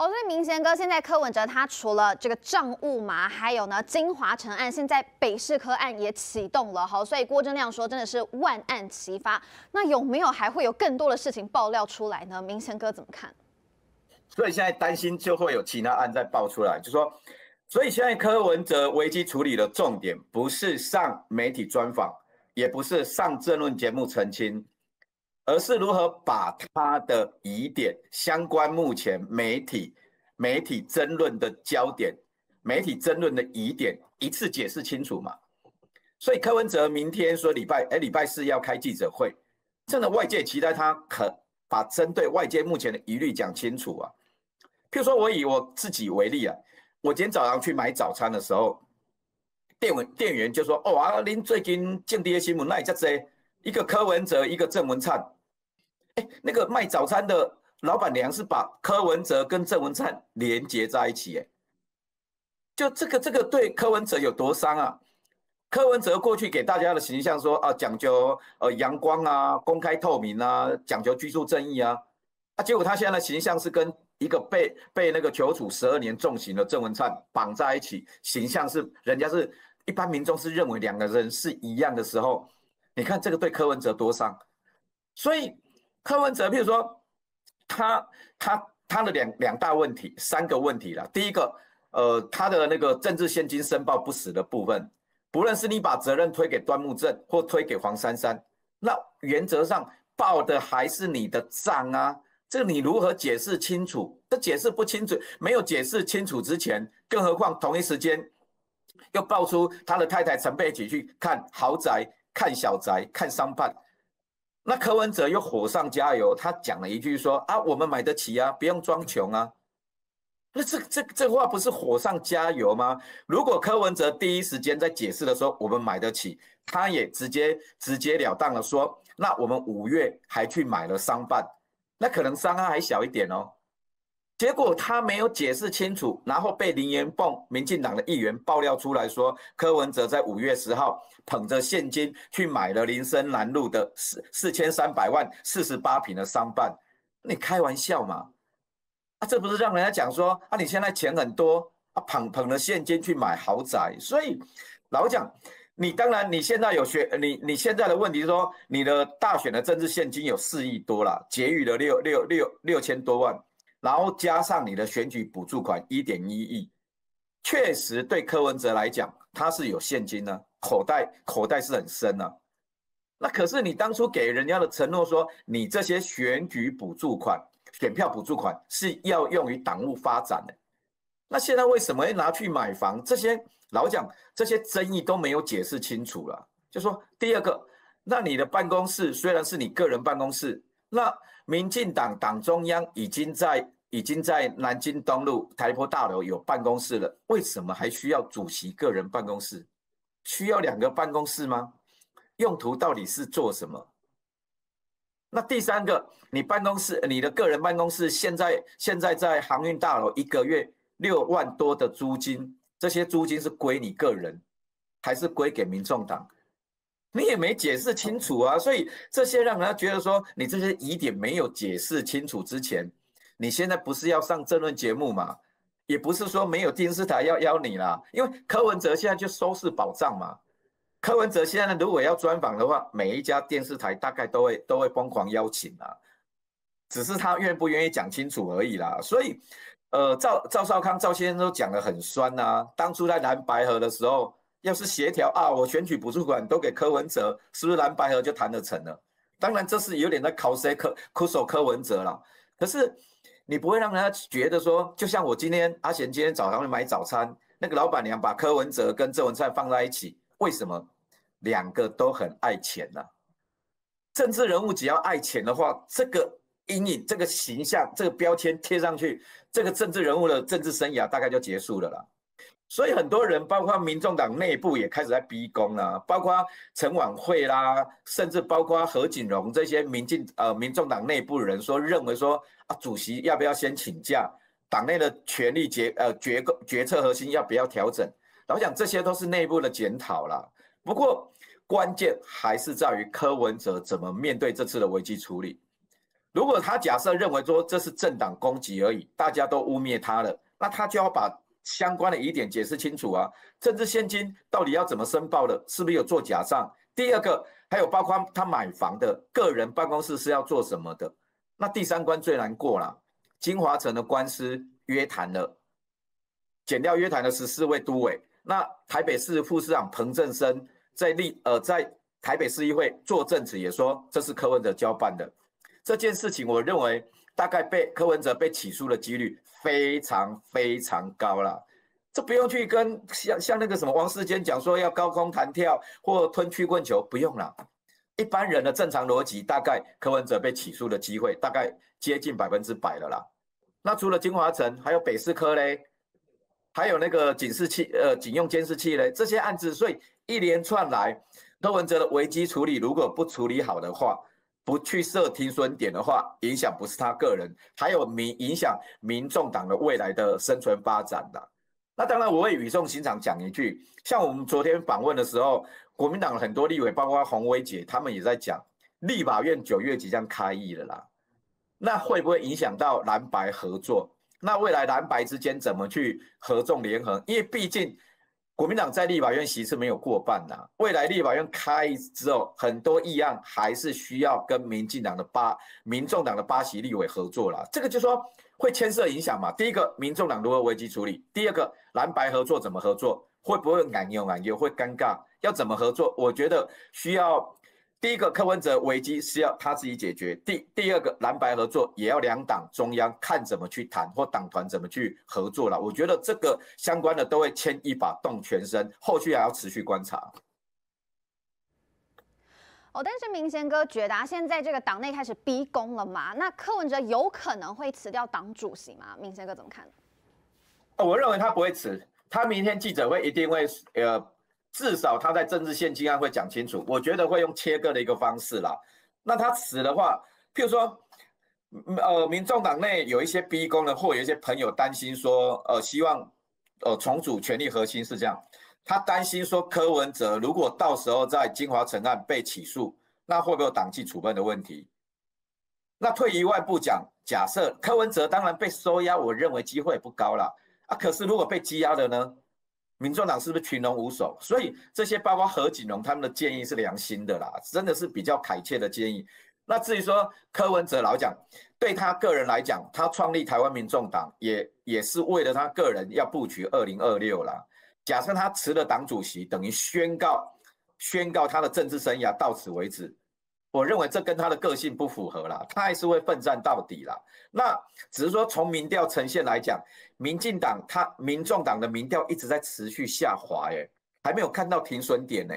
哦，所以明贤哥，现在柯文哲他除了这个账务嘛，还有呢金华城案，现在北市科案也启动了，好，所以郭正亮说真的是万案齐发。那有没有还会有更多的事情爆料出来呢？明贤哥怎么看？所以现在担心就会有其他案再爆出来，就说，所以现在柯文哲危机处理的重点不是上媒体专访，也不是上政论节目澄清。而是如何把他的疑点相关目前媒体媒体争论的焦点、媒体争论的疑点一次解释清楚嘛？所以柯文哲明天说礼拜哎礼拜四要开记者会，真的外界期待他可把针对外界目前的疑虑讲清楚啊。譬如说我以我自己为例啊，我今天早上去买早餐的时候，店员店员就说：“哦啊，您最近见这些新闻那也叫这。”一个柯文哲，一个郑文灿，那个卖早餐的老板娘是把柯文哲跟郑文灿连接在一起，哎，就这个这个对柯文哲有多伤啊？柯文哲过去给大家的形象说啊，讲究呃阳光啊，公开透明啊，讲究居住正义啊，啊，结果他现在的形象是跟一个被被那个囚处十二年重刑的郑文灿绑在一起，形象是人家是一般民众是认为两个人是一样的时候。你看这个对柯文哲多伤，所以柯文哲，譬如说他他他的两两大问题，三个问题了。第一个，呃，他的那个政治现金申报不实的部分，不论是你把责任推给端木正或推给黄珊珊，那原则上报的还是你的账啊。这个你如何解释清楚？这解释不清楚，没有解释清楚之前，更何况同一时间又爆出他的太太陈佩琪去看豪宅。看小宅，看商办，那柯文哲又火上加油，他讲了一句说啊，我们买得起啊，不用装穷啊。那这这这话不是火上加油吗？如果柯文哲第一时间在解释的时候，我们买得起，他也直接直截了当的说，那我们五月还去买了商办，那可能伤害还小一点哦。结果他没有解释清楚，然后被林元凤、民进党的议员爆料出来说，柯文哲在五月十号捧着现金去买了林森南路的四四千三百万四十八平的商办，你开玩笑嘛？啊，这不是让人家讲说啊，你现在钱很多啊，捧捧了现金去买豪宅，所以老讲，你当然你现在有学，你你现在的问题是说，你的大选的政治现金有四亿多了，结余了六六六六千多万。然后加上你的选举补助款一点一亿，确实对柯文哲来讲，他是有现金呢，口袋口袋是很深呢。那可是你当初给人家的承诺说，你这些选举补助款、选票补助款是要用于党务发展的。那现在为什么要拿去买房？这些老讲这些争议都没有解释清楚了。就说第二个，那你的办公室虽然是你个人办公室，那。民进党党中央已经在已经在南京东路台坡大楼有办公室了，为什么还需要主席个人办公室？需要两个办公室吗？用途到底是做什么？那第三个，你办公室你的个人办公室现在现在在航运大楼一个月六万多的租金，这些租金是归你个人，还是归给民众党？你也没解释清楚啊，所以这些让人家觉得说你这些疑点没有解释清楚之前，你现在不是要上政论节目嘛？也不是说没有电视台要邀你啦，因为柯文哲现在就收视保障嘛。柯文哲现在如果要专访的话，每一家电视台大概都会都会疯狂邀请啊，只是他愿不愿意讲清楚而已啦。所以，呃，赵赵少康赵先生都讲得很酸呐，当初在蓝白河的时候。要是协调啊，我选举补助款都给柯文哲，是不是蓝白河就谈得成了？当然这是有点在考谁柯酷手柯文哲了。可是你不会让人家觉得说，就像我今天阿贤今天早上去买早餐，那个老板娘把柯文哲跟郑文灿放在一起，为什么？两个都很爱钱呐。政治人物只要爱钱的话，这个阴影、这个形象、这个标签贴上去，这个政治人物的政治生涯大概就结束了啦。所以很多人，包括民众党内部也开始在逼宫了，包括陈婉慧啦，甚至包括何锦荣这些民进呃民众党内部人说，认为说啊，主席要不要先请假？党内的权力决呃决决策核心要不要调整？老讲这些都是内部的检讨啦。不过关键还是在于柯文哲怎么面对这次的危机处理。如果他假设认为说这是政党攻击而已，大家都污蔑他了，那他就要把相关的疑点解释清楚啊。政治现金到底要怎么申报的？是不是有做假账？第二个，还有包括他买房的个人办公室是要做什么的？那第三关最难过了，金华城的官司约谈了，减掉约谈的十四位都委。那台北市副市长彭正生在立呃在台北市议会做证词也说这是柯文哲交办的。这件事情，我认为大概被柯文哲被起诉的几率非常非常高了。这不用去跟像像那个什么王世坚讲说要高空弹跳或吞曲棍球，不用了。一般人的正常逻辑，大概柯文哲被起诉的机会大概接近百分之百了啦。那除了金华城，还有北市科嘞，还有那个警示器呃警用监视器嘞，这些案子，所以一连串来，柯文哲的危机处理如果不处理好的话。不去设停损点的话，影响不是他个人，还有民影响民众党的未来的生存发展的。那当然，我会语重心长讲一句，像我们昨天访问的时候，国民党很多立委，包括洪威姐，他们也在讲，立法院九月即将开议了啦，那会不会影响到蓝白合作？那未来蓝白之间怎么去合纵连横？因为毕竟。国民党在立法院席次没有过半呐，未来立法院开之后，很多议案还是需要跟民进党的八、民众党的八席立委合作啦。这个就说会牵涉影响嘛。第一个，民众党如何危机处理；第二个，蓝白合作怎么合作，会不会难用难用，会尴尬，要怎么合作？我觉得需要。第一个柯文哲危机是要他自己解决，第第二个蓝白合作也要两党中央看怎么去谈，或党团怎么去合作了。我觉得这个相关的都会牵一把动全身，后续还要持续观察。哦，但是明贤哥觉得现在这个党内开始逼宫了嘛？那柯文哲有可能会辞掉党主席吗？明贤哥怎么看？我认为他不会辞，他明天记者会一定会呃。至少他在政治献金案会讲清楚，我觉得会用切割的一个方式啦。那他死的话，譬如说，呃，民众党内有一些逼宫的，或有一些朋友担心说，呃，希望呃重组权力核心是这样。他担心说，柯文哲如果到时候在金华城案被起诉，那会不会有党纪处分的问题？那退一万步讲，假设柯文哲当然被收押，我认为机会不高了啊。可是如果被羁押了呢？民众党是不是群龙无首？所以这些包括何锦荣他们的建议是良心的啦，真的是比较恳切的建议。那至于说柯文哲老讲，对他个人来讲，他创立台湾民众党也也是为了他个人要布局二零二六啦。假设他辞了党主席，等于宣告宣告他的政治生涯到此为止。我认为这跟他的个性不符合啦，他还是会奋战到底啦。那只是说从民调呈现来讲，民进党他民众党的民调一直在持续下滑，哎，还没有看到停损点呢。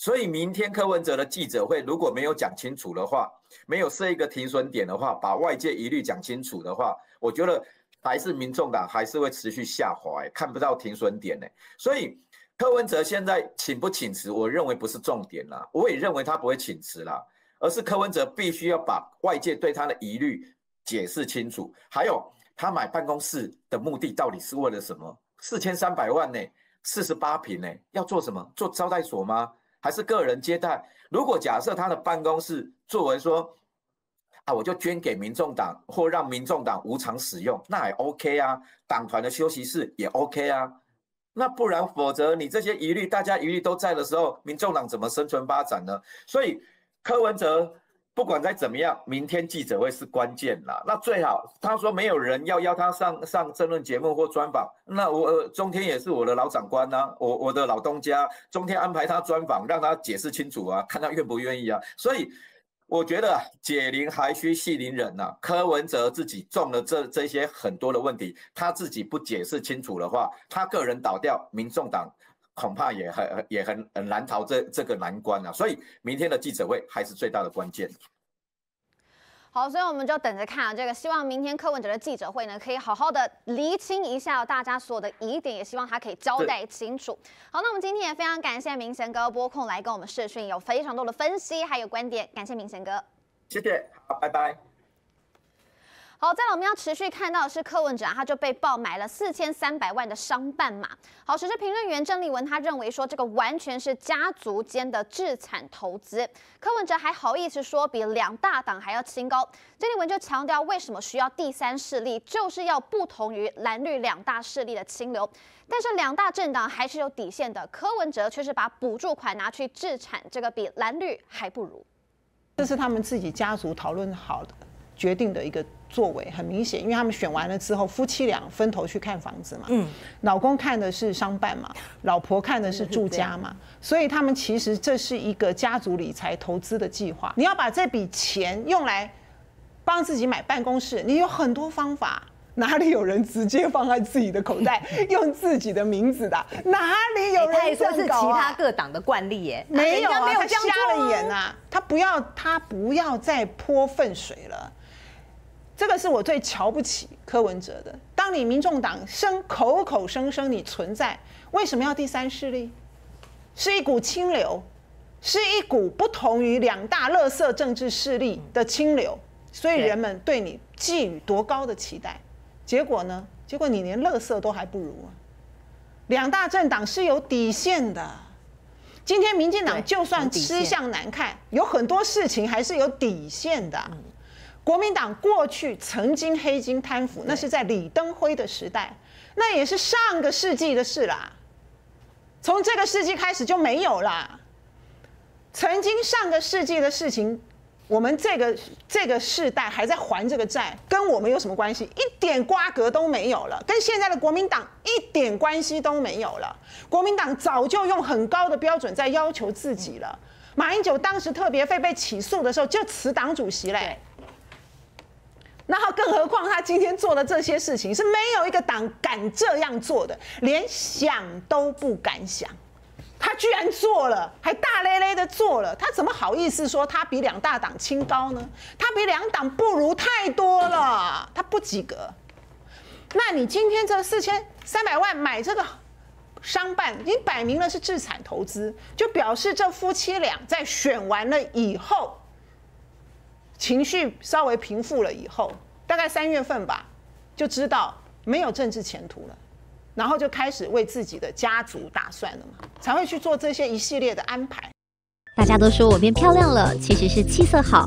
所以明天柯文哲的记者会如果没有讲清楚的话，没有设一个停损点的话，把外界疑虑讲清楚的话，我觉得还是民众党还是会持续下滑，看不到停损点呢。所以。柯文哲现在请不请辞，我认为不是重点啦。我也认为他不会请辞啦，而是柯文哲必须要把外界对他的疑虑解释清楚。还有，他买办公室的目的到底是为了什么？四千三百万呢？四十八平呢？要做什么？做招待所吗？还是个人接待？如果假设他的办公室作为说，啊，我就捐给民众党，或让民众党无偿使用，那也 OK 啊。党团的休息室也 OK 啊。那不然，否则你这些疑虑，大家疑虑都在的时候，民众党怎么生存发展呢？所以柯文哲不管再怎么样，明天记者会是关键啦。那最好他说没有人要邀他上上争论节目或专访，那我中天也是我的老长官啊，我我的老东家，中天安排他专访，让他解释清楚啊，看他愿不愿意啊。所以。我觉得解铃还需系铃人呐。柯文哲自己中了这这些很多的问题，他自己不解释清楚的话，他个人倒掉，民众党恐怕也很也很很难逃这这个难关啊。所以明天的记者会还是最大的关键。好，所以我们就等着看啊，这个希望明天柯文哲的记者会呢，可以好好的厘清一下大家所有的疑点，也希望他可以交代清楚。好，那我们今天也非常感谢明贤哥播控来跟我们视讯，有非常多的分析还有观点，感谢明贤哥，谢谢，好，拜拜。好，再我们要持续看到的是柯文哲，他就被爆买了四千三百万的商办码。好，时事评论员郑丽文他认为说，这个完全是家族间的制产投资。柯文哲还好意思说比两大党还要清高。郑丽文就强调，为什么需要第三势力，就是要不同于蓝绿两大势力的清流。但是两大政党还是有底线的，柯文哲却是把补助款拿去制产，这个比蓝绿还不如。这是他们自己家族讨论好的。决定的一个作为很明显，因为他们选完了之后，夫妻俩分头去看房子嘛。嗯，老公看的是商办嘛，老婆看的是住家嘛，所以他们其实这是一个家族理财投资的计划。你要把这笔钱用来帮自己买办公室，你有很多方法。哪里有人直接放在自己的口袋，用自己的名字的？哪里有人？他说是其他各党的惯例耶，没有啊，他瞎了眼啊！他不要，他不要再泼粪水了。这个是我最瞧不起柯文哲的。当你民众党声口口声声你存在，为什么要第三势力？是一股清流，是一股不同于两大垃圾政治势力的清流，所以人们对你寄予多高的期待？结果呢？结果你连垃圾都还不如啊！两大政党是有底线的。今天民进党就算吃相难看，有很多事情还是有底线的。国民党过去曾经黑金贪腐，那是在李登辉的时代，那也是上个世纪的事啦。从这个世纪开始就没有啦。曾经上个世纪的事情，我们这个这个世代还在还这个债，跟我们有什么关系？一点瓜葛都没有了，跟现在的国民党一点关系都没有了。国民党早就用很高的标准在要求自己了。马英九当时特别费被起诉的时候，就辞党主席嘞。然后，更何况他今天做的这些事情，是没有一个党敢这样做的，连想都不敢想。他居然做了，还大咧咧的做了，他怎么好意思说他比两大党清高呢？他比两党不如太多了，他不及格。那你今天这四千三百万买这个商办，已经摆明了是自产投资，就表示这夫妻俩在选完了以后。情绪稍微平复了以后，大概三月份吧，就知道没有政治前途了，然后就开始为自己的家族打算了嘛，才会去做这些一系列的安排。大家都说我变漂亮了，其实是气色好，